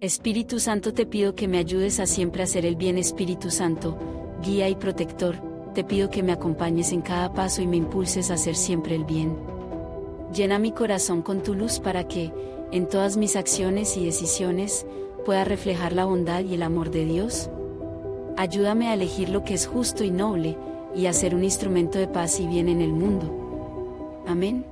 Espíritu Santo te pido que me ayudes a siempre hacer el bien Espíritu Santo, guía y protector, te pido que me acompañes en cada paso y me impulses a hacer siempre el bien. Llena mi corazón con tu luz para que, en todas mis acciones y decisiones, pueda reflejar la bondad y el amor de Dios. Ayúdame a elegir lo que es justo y noble, y a ser un instrumento de paz y bien en el mundo. Amén.